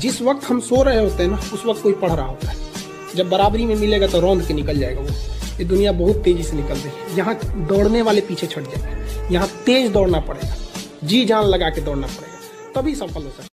जिस वक्त हम सो रहे होते हैं ना, उस वक्त कोई पढ़ रहा होता है। जब बराबरी में मिलेगा तो रौंद के निकल जाएगा वो। ये दुनिया बहुत तेज़ी से निकल रही है। यहाँ दौड़ने वाले पीछे छट जाएँगे। यहाँ तेज दौड़ना पड़ेगा। जी जान लगा के दौड़ना पड़ेगा। तभी सफल हो सकता